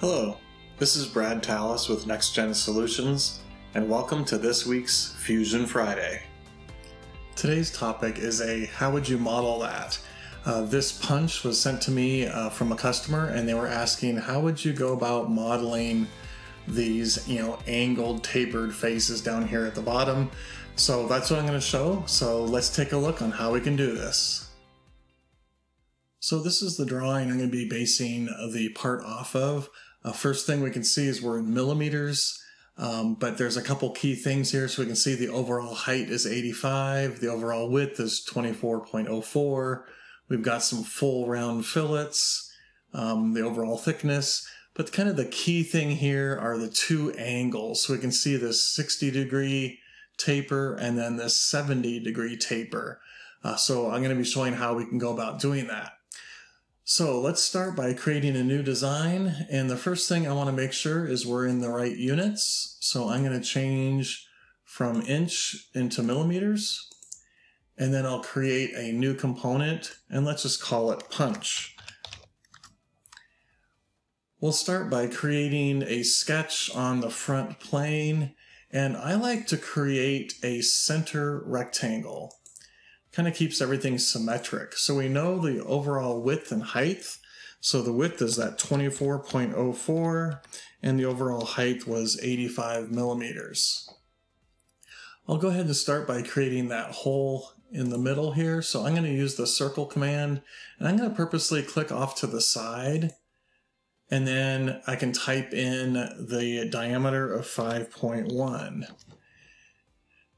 Hello, this is Brad Tallis with NexGen Solutions, and welcome to this week's Fusion Friday. Today's topic is a how would you model that? Uh, this punch was sent to me uh, from a customer, and they were asking how would you go about modeling these, you know, angled, tapered faces down here at the bottom. So that's what I'm going to show. So let's take a look on how we can do this. So this is the drawing I'm going to be basing the part off of. Uh, first thing we can see is we're in millimeters, um, but there's a couple key things here. So we can see the overall height is 85, the overall width is 24.04. We've got some full round fillets, um, the overall thickness. But kind of the key thing here are the two angles. So we can see this 60 degree taper and then this 70 degree taper. Uh, so I'm going to be showing how we can go about doing that. So let's start by creating a new design. And the first thing I want to make sure is we're in the right units. So I'm going to change from inch into millimeters. And then I'll create a new component and let's just call it punch. We'll start by creating a sketch on the front plane. And I like to create a center rectangle kind of keeps everything symmetric. So we know the overall width and height. So the width is that 24.04 and the overall height was 85 millimeters. I'll go ahead and start by creating that hole in the middle here. So I'm going to use the circle command and I'm going to purposely click off to the side and then I can type in the diameter of 5.1.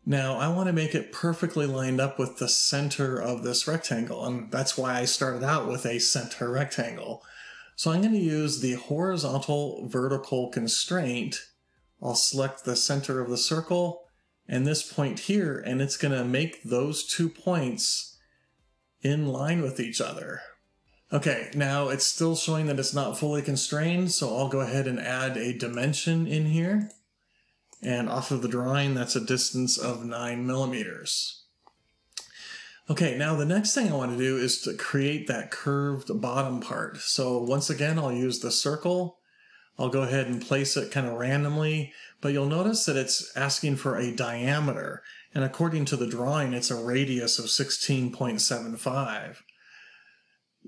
Now I want to make it perfectly lined up with the center of this rectangle, and that's why I started out with a center rectangle. So I'm going to use the horizontal vertical constraint. I'll select the center of the circle and this point here, and it's going to make those two points in line with each other. Okay, now it's still showing that it's not fully constrained, so I'll go ahead and add a dimension in here. And off of the drawing, that's a distance of 9 millimeters. Okay, now the next thing I want to do is to create that curved bottom part. So once again, I'll use the circle. I'll go ahead and place it kind of randomly, but you'll notice that it's asking for a diameter. And according to the drawing, it's a radius of 16.75.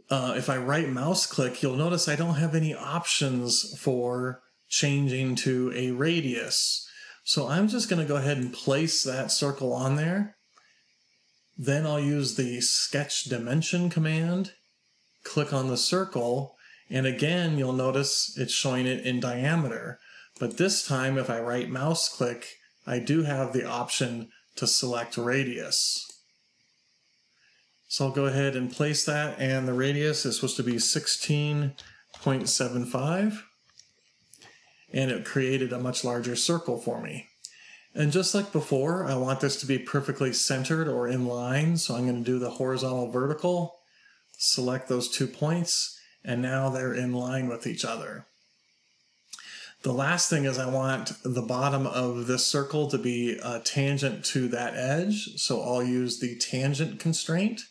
Uh, if I right mouse click, you'll notice I don't have any options for changing to a radius. So I'm just going to go ahead and place that circle on there. Then I'll use the sketch dimension command, click on the circle, and again, you'll notice it's showing it in diameter. But this time, if I right mouse click, I do have the option to select radius. So I'll go ahead and place that, and the radius is supposed to be 16.75 and it created a much larger circle for me. And just like before, I want this to be perfectly centered or in line. So I'm going to do the horizontal vertical, select those two points, and now they're in line with each other. The last thing is I want the bottom of this circle to be uh, tangent to that edge. So I'll use the tangent constraint.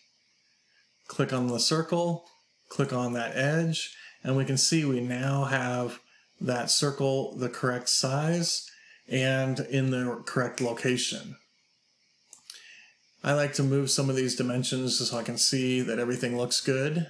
Click on the circle, click on that edge, and we can see we now have that circle the correct size and in the correct location. I like to move some of these dimensions so I can see that everything looks good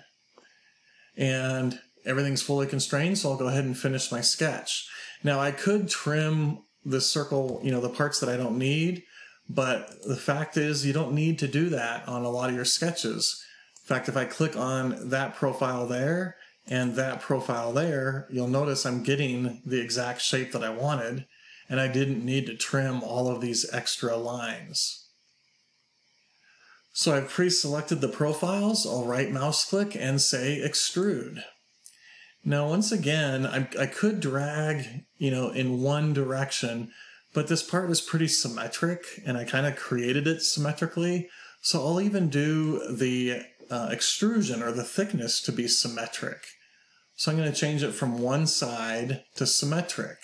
and everything's fully constrained. So I'll go ahead and finish my sketch. Now I could trim the circle, you know, the parts that I don't need, but the fact is you don't need to do that on a lot of your sketches. In fact, if I click on that profile there, and that profile there, you'll notice I'm getting the exact shape that I wanted, and I didn't need to trim all of these extra lines. So I've pre-selected the profiles, I'll right mouse click and say extrude. Now once again, I, I could drag, you know, in one direction, but this part is pretty symmetric and I kind of created it symmetrically. So I'll even do the uh, extrusion or the thickness to be symmetric. So I'm going to change it from one side to symmetric.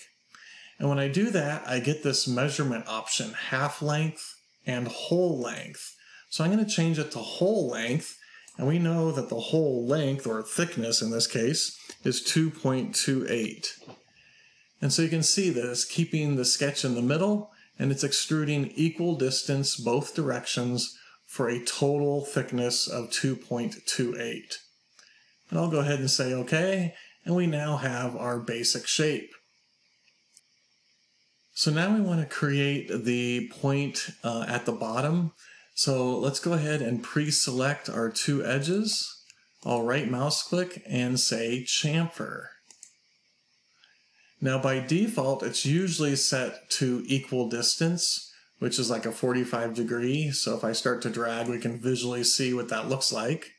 And when I do that, I get this measurement option, half length and whole length. So I'm going to change it to whole length And we know that the whole length, or thickness in this case, is 2.28. And so you can see that it's keeping the sketch in the middle, and it's extruding equal distance both directions for a total thickness of 2.28. And I'll go ahead and say OK, and we now have our basic shape. So now we want to create the point uh, at the bottom. So let's go ahead and pre-select our two edges. I'll right mouse click and say chamfer. Now by default, it's usually set to equal distance, which is like a 45 degree. So if I start to drag, we can visually see what that looks like.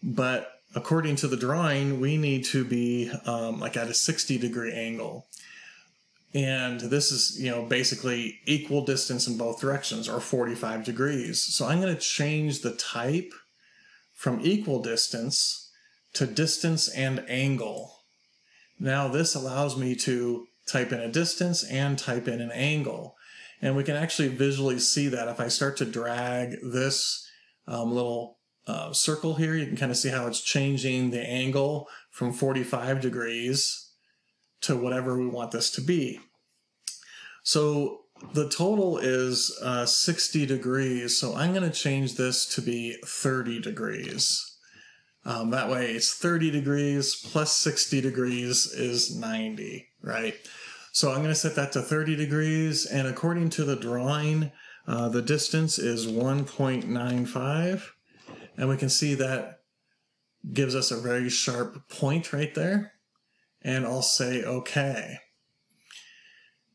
But according to the drawing, we need to be um, like at a 60 degree angle. And this is, you know, basically equal distance in both directions or 45 degrees. So I'm going to change the type from equal distance to distance and angle. Now this allows me to type in a distance and type in an angle. And we can actually visually see that if I start to drag this um, little uh, circle here, you can kind of see how it's changing the angle from 45 degrees to whatever we want this to be. So the total is uh, 60 degrees, so I'm going to change this to be 30 degrees. Um, that way it's 30 degrees plus 60 degrees is 90, right? So I'm going to set that to 30 degrees, and according to the drawing, uh, the distance is 1.95, and we can see that gives us a very sharp point right there. And I'll say OK.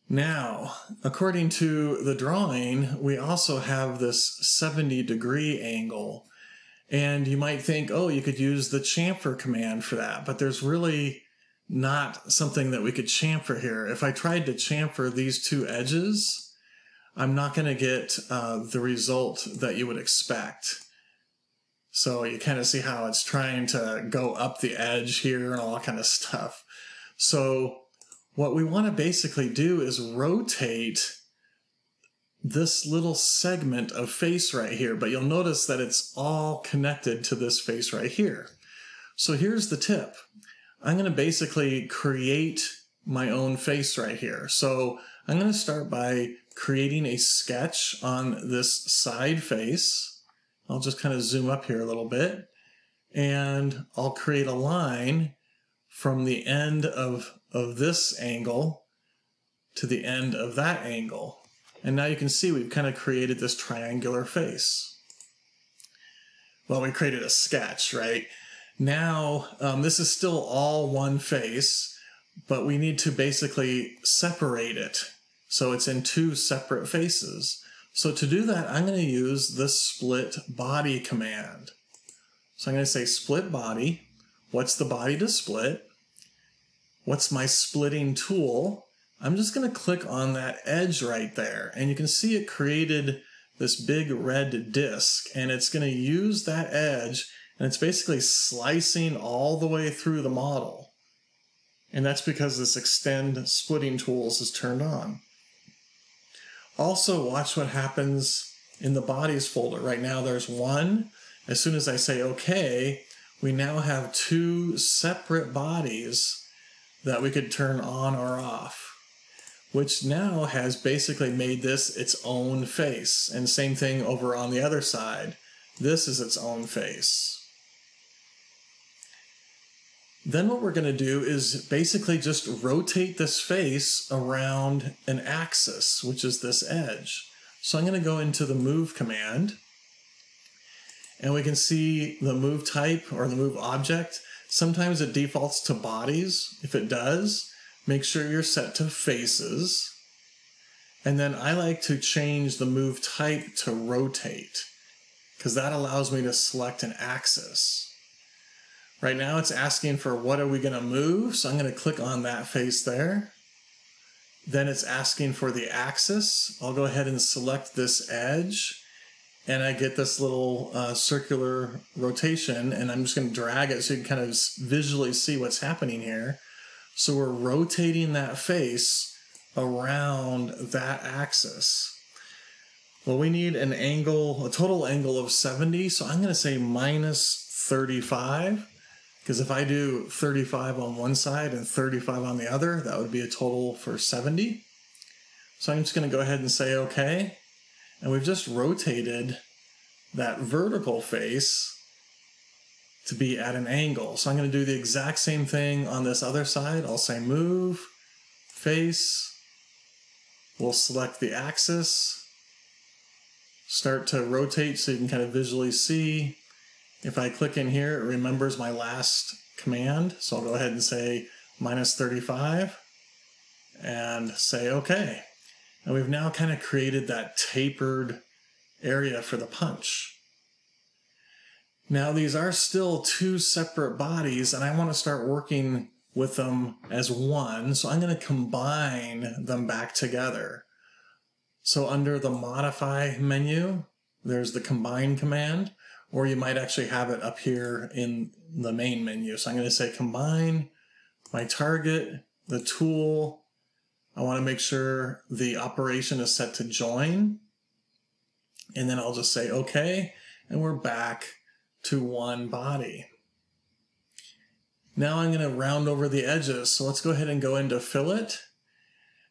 Now, according to the drawing, we also have this 70 degree angle and you might think, oh, you could use the chamfer command for that, but there's really not something that we could chamfer here. If I tried to chamfer these two edges, I'm not going to get uh, the result that you would expect. So you kind of see how it's trying to go up the edge here and all that kind of stuff. So what we want to basically do is rotate this little segment of face right here, but you'll notice that it's all connected to this face right here. So here's the tip. I'm going to basically create my own face right here. So I'm going to start by creating a sketch on this side face. I'll just kind of zoom up here a little bit and I'll create a line from the end of, of this angle to the end of that angle. And now you can see we've kind of created this triangular face. Well, we created a sketch, right? Now, um, this is still all one face, but we need to basically separate it. So it's in two separate faces. So to do that, I'm going to use the split body command. So I'm going to say split body. What's the body to split? What's my splitting tool? I'm just going to click on that edge right there and you can see it created this big red disc and it's going to use that edge and it's basically slicing all the way through the model. And that's because this extend splitting tools is turned on. Also watch what happens in the bodies folder. Right now there's one. As soon as I say okay, we now have two separate bodies that we could turn on or off which now has basically made this its own face. And same thing over on the other side. This is its own face. Then what we're going to do is basically just rotate this face around an axis, which is this edge. So I'm going to go into the move command and we can see the move type or the move object. Sometimes it defaults to bodies. If it does, make sure you're set to faces. And then I like to change the move type to rotate because that allows me to select an axis. Right now it's asking for what are we going to move, so I'm going to click on that face there. Then it's asking for the axis. I'll go ahead and select this edge and I get this little uh, circular rotation and I'm just going to drag it so you can kind of visually see what's happening here. So we're rotating that face around that axis. Well, we need an angle, a total angle of 70, so I'm going to say minus 35. Because if I do 35 on one side and 35 on the other, that would be a total for 70. So I'm just going to go ahead and say OK. And we've just rotated that vertical face to be at an angle. So I'm going to do the exact same thing on this other side. I'll say move, face. We'll select the axis. Start to rotate so you can kind of visually see. If I click in here, it remembers my last command. So I'll go ahead and say minus 35 and say OK. And we've now kind of created that tapered area for the punch. Now, these are still two separate bodies, and I want to start working with them as one. So I'm going to combine them back together. So under the modify menu, there's the combine command, or you might actually have it up here in the main menu. So I'm going to say combine my target, the tool. I want to make sure the operation is set to join. And then I'll just say okay, and we're back to one body. Now I'm going to round over the edges. So let's go ahead and go into fillet.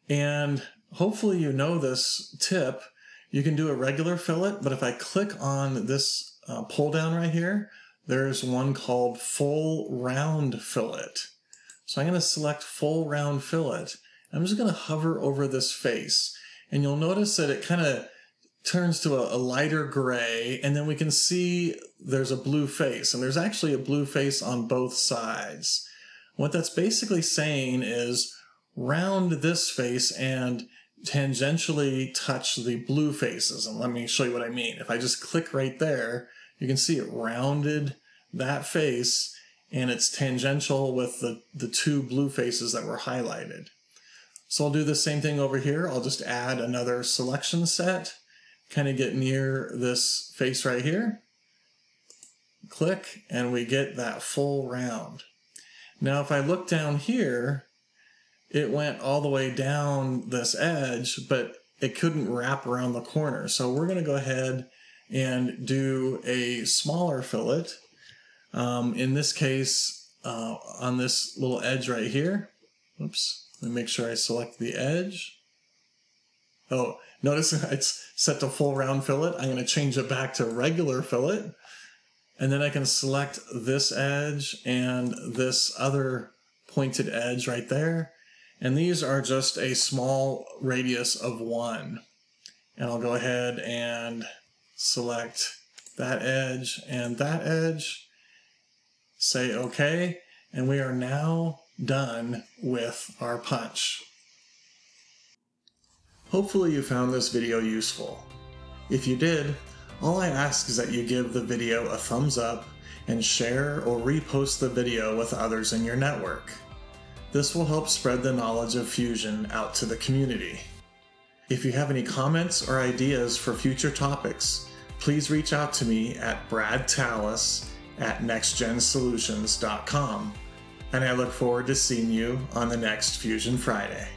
And hopefully you know this tip. You can do a regular fillet, but if I click on this uh, pull down right here, there's one called full round fillet. So I'm going to select full round fillet. I'm just going to hover over this face. And you'll notice that it kind of turns to a, a, lighter gray, and then we can see there's a blue face, and there's actually a blue face on both sides. What that's basically saying is round this face and tangentially touch the blue faces. And let me show you what I mean. If I just click right there, you can see it rounded that face and it's tangential with the, the two blue faces that were highlighted. So I'll do the same thing over here. I'll just add another selection set kind of get near this face right here. Click, and we get that full round. Now, if I look down here, it went all the way down this edge, but it couldn't wrap around the corner. So we're going to go ahead and do a smaller fillet. Um, in this case, uh, on this little edge right here. Oops, let me make sure I select the edge. Oh, notice it's set to full round fillet. I'm going to change it back to regular fillet. And then I can select this edge and this other pointed edge right there. And these are just a small radius of one. And I'll go ahead and select that edge and that edge. Say OK. And we are now done with our punch. Hopefully you found this video useful. If you did, all I ask is that you give the video a thumbs up and share or repost the video with others in your network. This will help spread the knowledge of Fusion out to the community. If you have any comments or ideas for future topics, please reach out to me at bradtallis at nexgensolutions.com, and I look forward to seeing you on the next Fusion Friday.